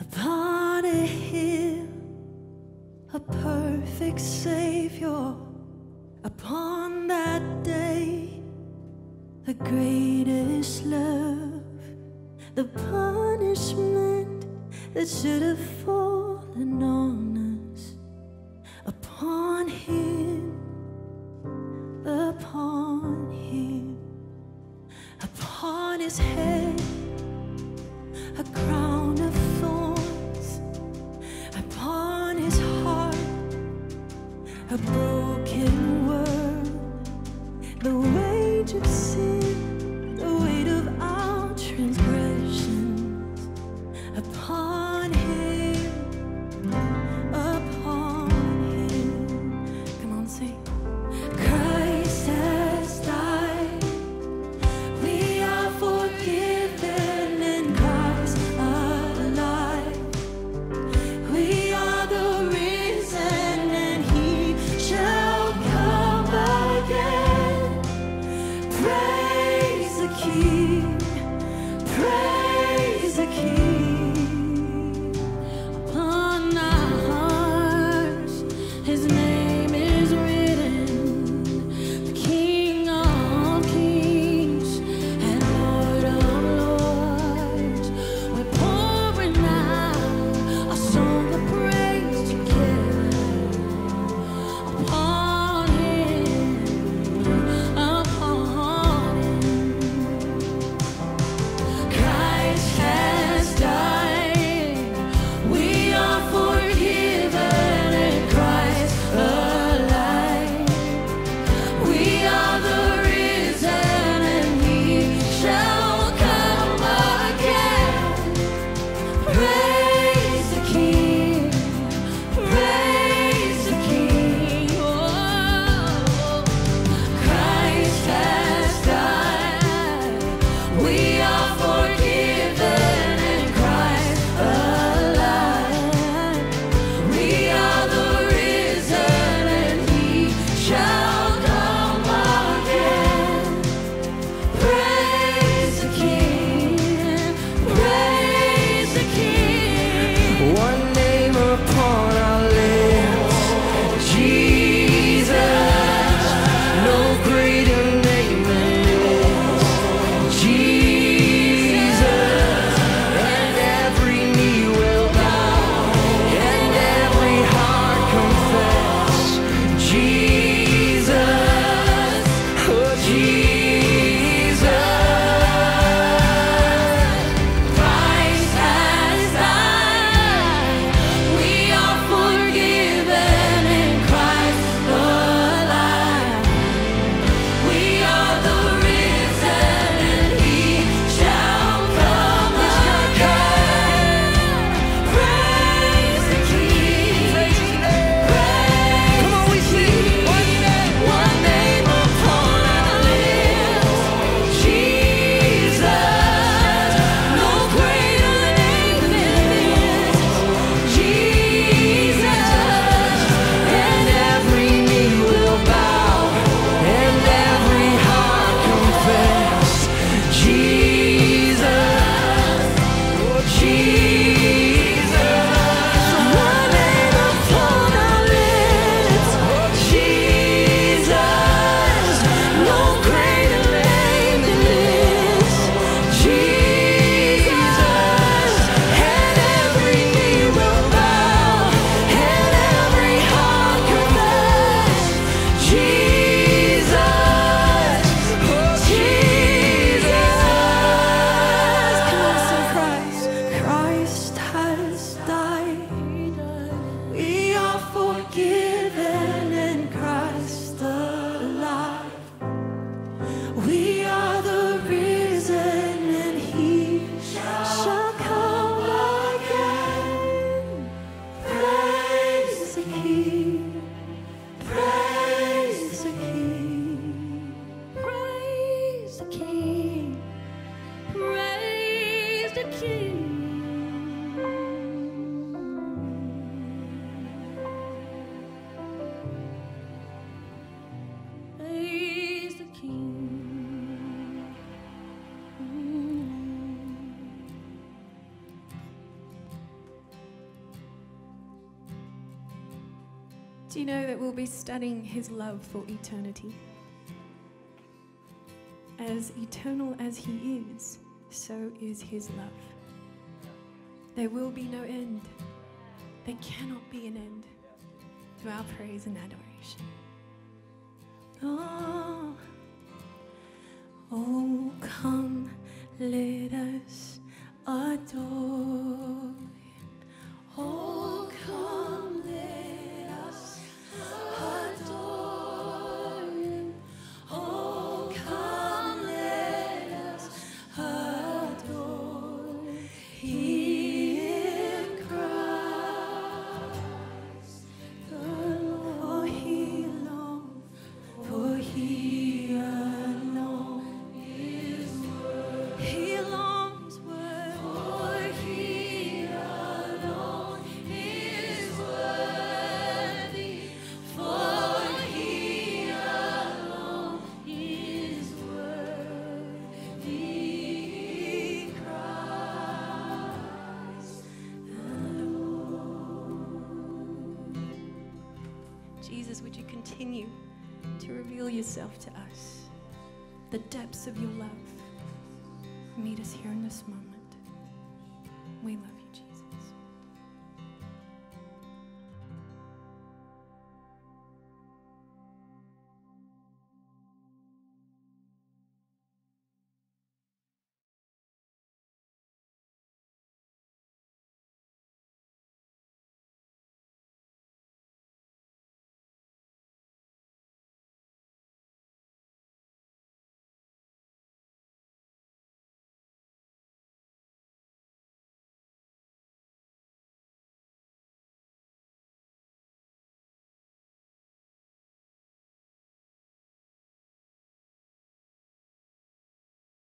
upon a hill, a perfect Savior. Upon that day, the greatest love, the punishment that should have fallen on us, upon Him, upon Him, upon His head Pray. Do you know that we'll be studying his love for eternity? As eternal as he is, so is his love. There will be no end. There cannot be an end to our praise and adoration. Oh, oh, come, let us adore. Oh, Jesus, would you continue to reveal yourself to us? The depths of your love. Meet us here in this moment. We love.